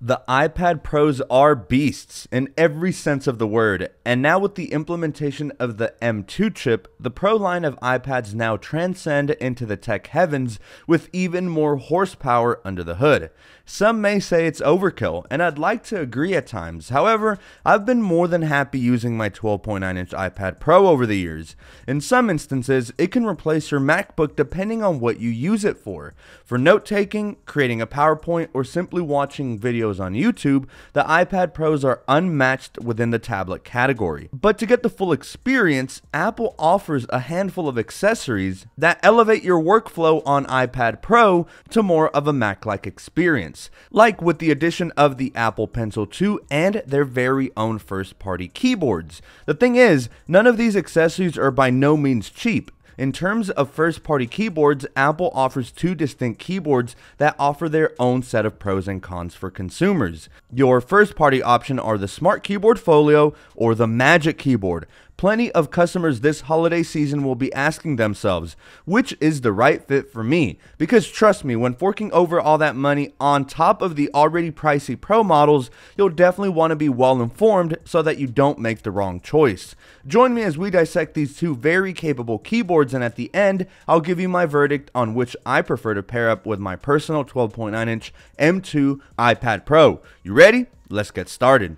The iPad Pros are beasts in every sense of the word, and now with the implementation of the M2 chip, the Pro line of iPads now transcend into the tech heavens with even more horsepower under the hood. Some may say it's overkill, and I'd like to agree at times. However, I've been more than happy using my 12.9 inch iPad Pro over the years. In some instances, it can replace your MacBook depending on what you use it for. For note taking, creating a PowerPoint, or simply watching videos on YouTube, the iPad Pros are unmatched within the tablet category. But to get the full experience, Apple offers a handful of accessories that elevate your workflow on iPad Pro to more of a Mac like experience like with the addition of the Apple Pencil 2 and their very own first party keyboards. The thing is, none of these accessories are by no means cheap. In terms of first party keyboards, Apple offers two distinct keyboards that offer their own set of pros and cons for consumers. Your first party option are the Smart Keyboard Folio or the Magic Keyboard. Plenty of customers this holiday season will be asking themselves, which is the right fit for me? Because trust me, when forking over all that money on top of the already pricey Pro models, you'll definitely want to be well informed so that you don't make the wrong choice. Join me as we dissect these two very capable keyboards, and at the end, I'll give you my verdict on which I prefer to pair up with my personal 12.9 inch M2 iPad Pro. You ready? Let's get started.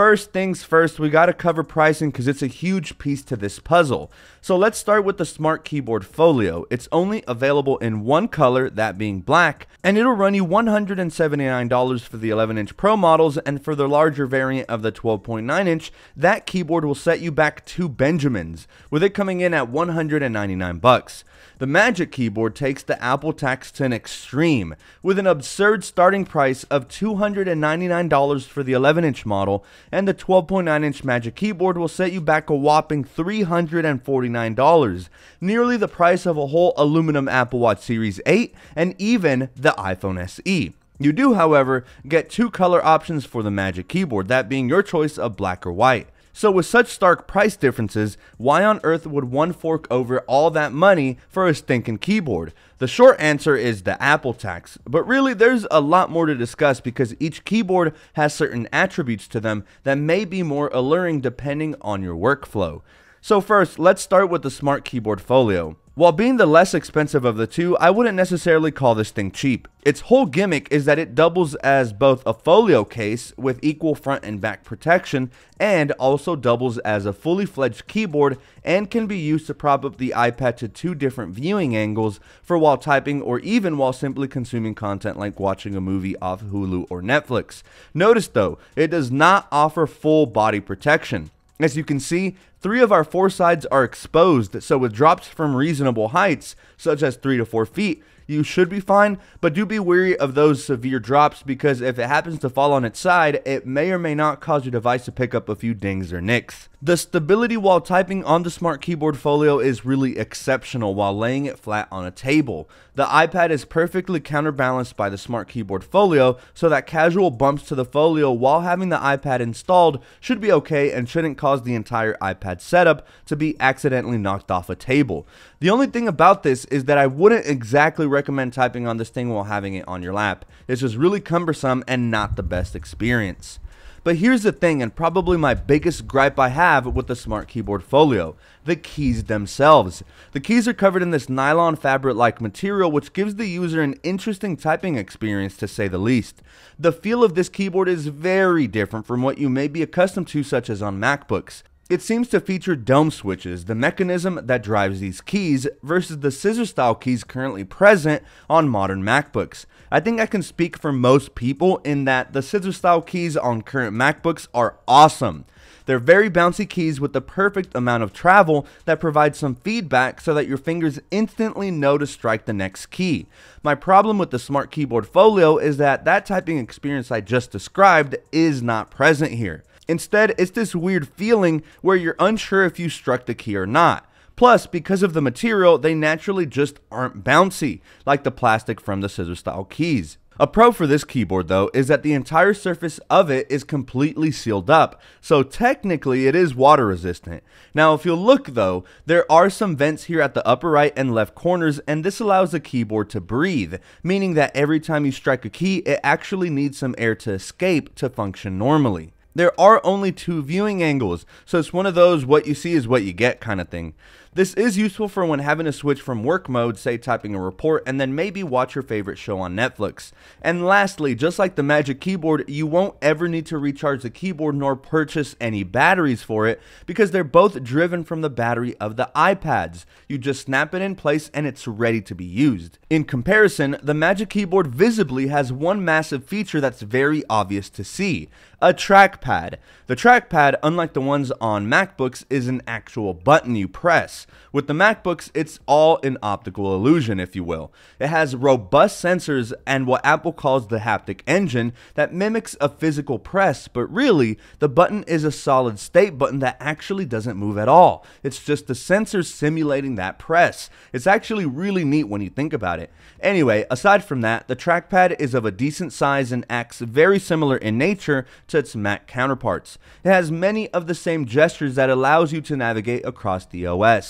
First things first, we got to cover pricing because it's a huge piece to this puzzle. So let's start with the Smart Keyboard Folio. It's only available in one color, that being black, and it'll run you $179 for the 11 inch Pro models, and for the larger variant of the 12.9 inch, that keyboard will set you back two Benjamins, with it coming in at 199 bucks. The Magic Keyboard takes the Apple tax to an extreme, with an absurd starting price of $299 for the 11 inch model and the 12.9 inch Magic Keyboard will set you back a whopping $349, nearly the price of a whole aluminum Apple Watch Series 8 and even the iPhone SE. You do, however, get two color options for the Magic Keyboard, that being your choice of black or white. So, with such stark price differences, why on earth would one fork over all that money for a stinking keyboard? The short answer is the Apple tax, but really there's a lot more to discuss because each keyboard has certain attributes to them that may be more alluring depending on your workflow. So, first, let's start with the Smart Keyboard Folio. While being the less expensive of the two, I wouldn't necessarily call this thing cheap. Its whole gimmick is that it doubles as both a folio case with equal front and back protection and also doubles as a fully fledged keyboard and can be used to prop up the iPad to two different viewing angles for while typing or even while simply consuming content like watching a movie off Hulu or Netflix. Notice though, it does not offer full body protection. As you can see, three of our four sides are exposed, so with drops from reasonable heights, such as 3 to 4 feet, you should be fine, but do be wary of those severe drops because if it happens to fall on its side, it may or may not cause your device to pick up a few dings or nicks. The stability while typing on the Smart Keyboard Folio is really exceptional while laying it flat on a table. The iPad is perfectly counterbalanced by the Smart Keyboard Folio, so that casual bumps to the Folio while having the iPad installed should be okay and shouldn't cause the entire iPad setup to be accidentally knocked off a table. The only thing about this is that I wouldn't exactly recommend typing on this thing while having it on your lap. It's just really cumbersome and not the best experience. But here's the thing, and probably my biggest gripe I have with the Smart Keyboard Folio the keys themselves. The keys are covered in this nylon fabric like material, which gives the user an interesting typing experience to say the least. The feel of this keyboard is very different from what you may be accustomed to, such as on MacBooks. It seems to feature dome switches, the mechanism that drives these keys, versus the scissor style keys currently present on modern MacBooks. I think I can speak for most people in that the scissor style keys on current MacBooks are awesome. They're very bouncy keys with the perfect amount of travel that provides some feedback so that your fingers instantly know to strike the next key. My problem with the Smart Keyboard Folio is that that typing experience I just described is not present here. Instead, it's this weird feeling where you're unsure if you struck the key or not. Plus, because of the material, they naturally just aren't bouncy, like the plastic from the scissor style keys. A pro for this keyboard though is that the entire surface of it is completely sealed up, so technically it is water resistant. Now if you look though, there are some vents here at the upper right and left corners and this allows the keyboard to breathe, meaning that every time you strike a key it actually needs some air to escape to function normally. There are only two viewing angles, so it's one of those what you see is what you get kind of thing. This is useful for when having to switch from work mode, say typing a report, and then maybe watch your favorite show on Netflix. And lastly, just like the Magic Keyboard, you won't ever need to recharge the keyboard nor purchase any batteries for it because they're both driven from the battery of the iPads. You just snap it in place and it's ready to be used. In comparison, the Magic Keyboard visibly has one massive feature that's very obvious to see a trackpad. The trackpad, unlike the ones on MacBooks, is an actual button you press. With the MacBooks, it's all an optical illusion, if you will. It has robust sensors and what Apple calls the haptic engine that mimics a physical press, but really, the button is a solid state button that actually doesn't move at all. It's just the sensors simulating that press. It's actually really neat when you think about it. Anyway, aside from that, the trackpad is of a decent size and acts very similar in nature to its Mac counterparts. It has many of the same gestures that allows you to navigate across the OS.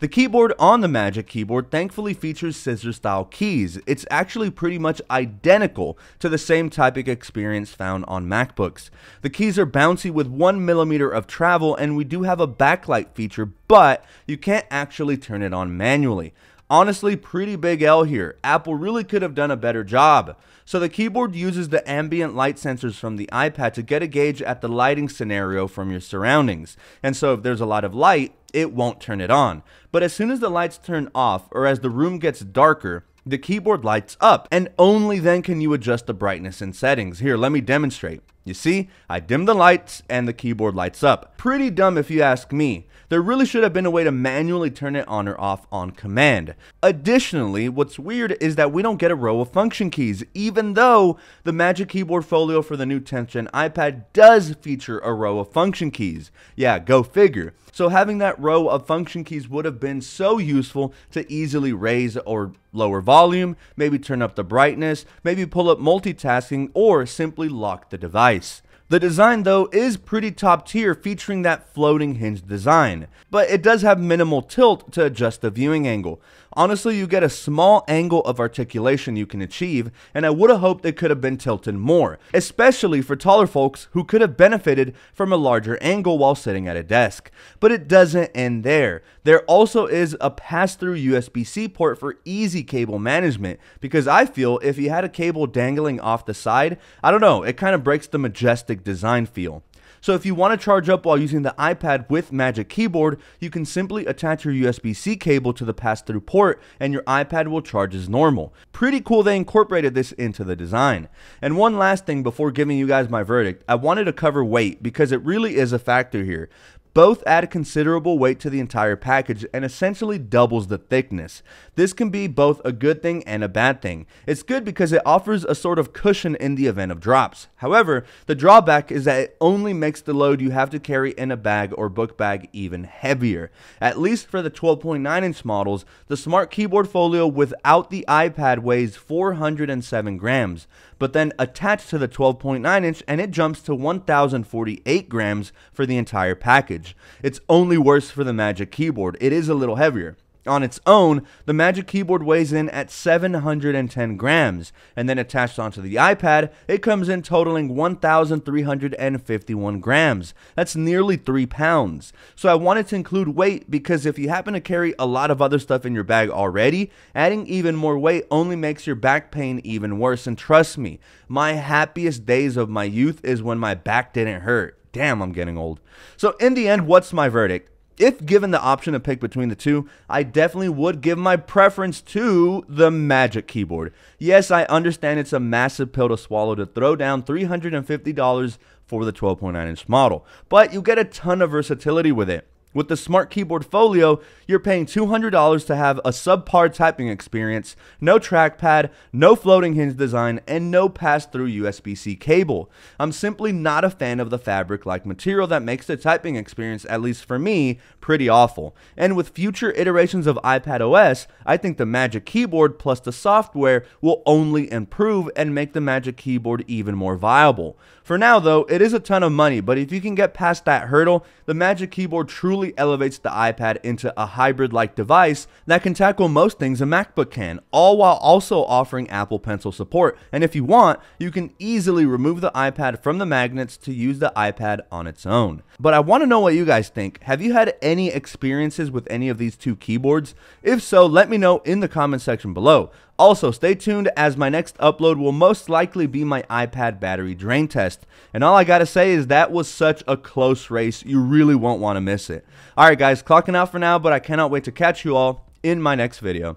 The keyboard on the Magic Keyboard thankfully features scissor style keys. It's actually pretty much identical to the same typing experience found on MacBooks. The keys are bouncy with 1mm of travel and we do have a backlight feature, but you can't actually turn it on manually. Honestly, pretty big L here. Apple really could have done a better job. So the keyboard uses the ambient light sensors from the iPad to get a gauge at the lighting scenario from your surroundings. And so if there's a lot of light, it won't turn it on. But as soon as the lights turn off or as the room gets darker, the keyboard lights up and only then can you adjust the brightness and settings. Here, let me demonstrate. You see, I dim the lights and the keyboard lights up. Pretty dumb if you ask me. There really should have been a way to manually turn it on or off on command. Additionally, what's weird is that we don't get a row of function keys, even though the Magic Keyboard Folio for the new 10th gen iPad does feature a row of function keys. Yeah, go figure. So having that row of function keys would have been so useful to easily raise or lower volume, maybe turn up the brightness, maybe pull up multitasking, or simply lock the device. The design though is pretty top tier featuring that floating hinge design, but it does have minimal tilt to adjust the viewing angle. Honestly, you get a small angle of articulation you can achieve, and I would have hoped it could have been tilted more, especially for taller folks who could have benefited from a larger angle while sitting at a desk. But it doesn't end there. There also is a pass-through USB-C port for easy cable management, because I feel if you had a cable dangling off the side, I don't know, it kind of breaks the majestic design feel. So if you want to charge up while using the iPad with Magic Keyboard, you can simply attach your USB-C cable to the pass-through port and your iPad will charge as normal. Pretty cool they incorporated this into the design. And one last thing before giving you guys my verdict, I wanted to cover weight because it really is a factor here. Both add considerable weight to the entire package and essentially doubles the thickness. This can be both a good thing and a bad thing. It's good because it offers a sort of cushion in the event of drops. However, the drawback is that it only makes the load you have to carry in a bag or book bag even heavier. At least for the 12.9 inch models, the Smart Keyboard Folio without the iPad weighs 407 grams, but then attached to the 12.9 inch and it jumps to 1048 grams for the entire package. It's only worse for the Magic Keyboard. It is a little heavier. On its own, the Magic Keyboard weighs in at 710 grams, and then attached onto the iPad, it comes in totaling 1,351 grams. That's nearly 3 pounds. So I wanted to include weight because if you happen to carry a lot of other stuff in your bag already, adding even more weight only makes your back pain even worse. And trust me, my happiest days of my youth is when my back didn't hurt. Damn, I'm getting old. So in the end, what's my verdict? if given the option to pick between the two, I definitely would give my preference to the Magic Keyboard. Yes, I understand it's a massive pill to swallow to throw down $350 for the 12.9 inch model, but you get a ton of versatility with it. With the Smart Keyboard Folio, you're paying $200 to have a subpar typing experience, no trackpad, no floating hinge design, and no pass-through USB-C cable. I'm simply not a fan of the fabric-like material that makes the typing experience, at least for me, pretty awful. And with future iterations of iPad OS, I think the Magic Keyboard plus the software will only improve and make the Magic Keyboard even more viable. For now though, it is a ton of money, but if you can get past that hurdle, the Magic Keyboard truly elevates the iPad into a hybrid-like device that can tackle most things a MacBook can, all while also offering Apple Pencil support. And if you want, you can easily remove the iPad from the magnets to use the iPad on its own. But I want to know what you guys think. Have you had any experiences with any of these two keyboards? If so, let me know in the comment section below. Also, stay tuned as my next upload will most likely be my iPad battery drain test. And all I gotta say is that was such a close race, you really won't want to miss it. Alright guys, clocking out for now, but I cannot wait to catch you all in my next video.